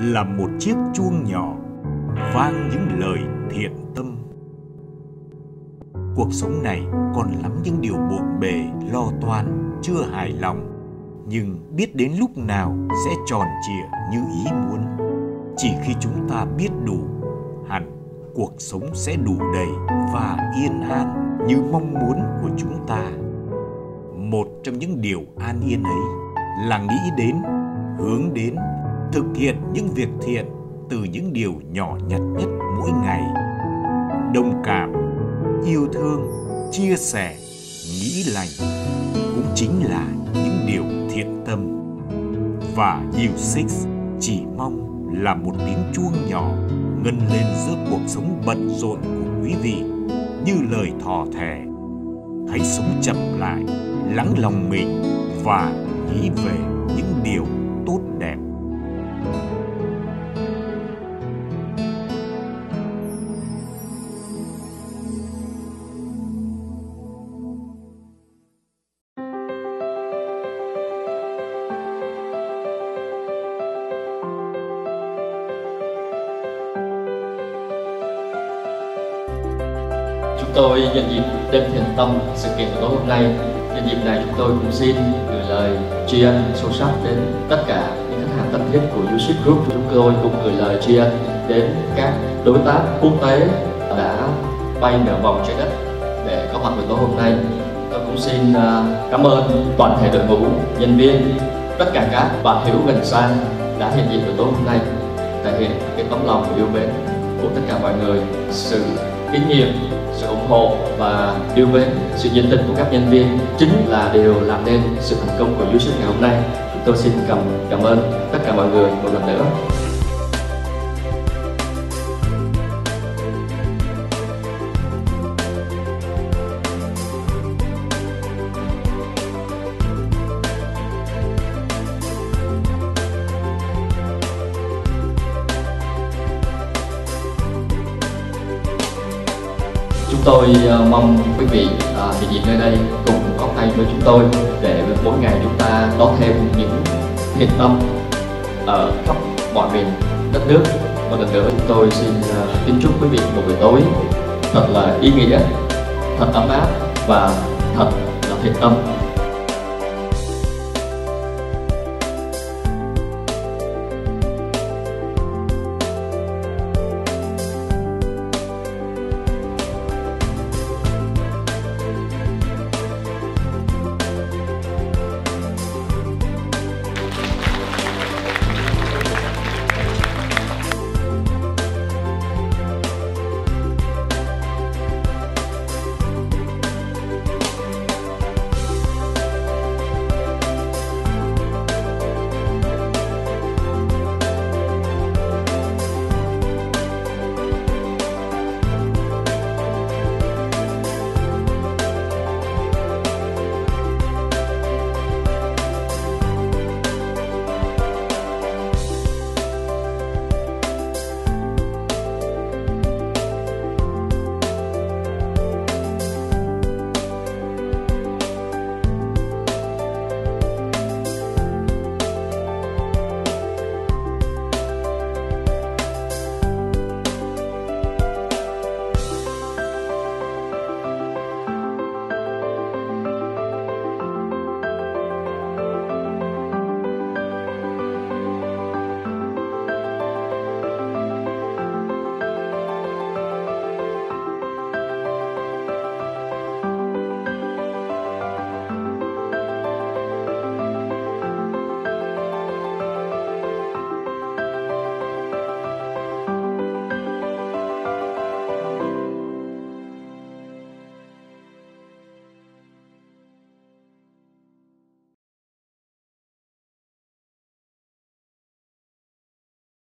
là một chiếc chuông nhỏ, vang những lời thiện tâm. Cuộc sống này còn lắm những điều bộn bề, lo toan, chưa hài lòng, nhưng biết đến lúc nào sẽ tròn trịa như ý muốn. Chỉ khi chúng ta biết đủ, hẳn cuộc sống sẽ đủ đầy và yên an như mong muốn của chúng ta. Một trong những điều an yên ấy là nghĩ đến, hướng đến thực hiện những việc thiện từ những điều nhỏ nhặt nhất mỗi ngày. Đồng cảm, yêu thương, chia sẻ, nghĩ lành cũng chính là những điều thiện tâm. Và You Six chỉ mong là một tiếng chuông nhỏ ngân lên giữa cuộc sống bận rộn của quý vị như lời thò thẻ. Hãy sống chậm lại, lắng lòng mình và nghĩ về những điều tôi nhân dịp đêm thiền tâm sự kiện của tối hôm nay Nhân dịp này chúng tôi cũng xin gửi lời tri ân sâu sắc đến tất cả những khách hàng thân thiết của Uship Group. Chúng tôi cũng gửi lời tri ân đến các đối tác quốc tế đã bay nửa vòng trái đất để có mặt buổi tối hôm nay. Tôi cũng xin à, cảm ơn toàn thể đội ngũ, nhân viên, tất cả các bạn hiểu gần xa đã hiện diện buổi tối hôm nay thể hiện cái tấm lòng yêu mến của tất cả mọi người sự kính nhiệm sự ủng hộ và yêu mến, sự nhiệt tình của các nhân viên chính là điều làm nên sự thành công của YouTube ngày hôm nay. Chúng tôi xin cảm cảm ơn tất cả mọi người một lần nữa. Tôi ờ, mong quý vị uh, hiện diện nơi đây cùng góp tay với chúng tôi để mỗi ngày chúng ta có thêm những thiện tâm ở khắp mọi miền đất nước. Một lần nữa chúng tôi xin ờ, kính chúc quý vị một buổi tối thật là ý nghĩa thật ấm áp và thật là thiện tâm.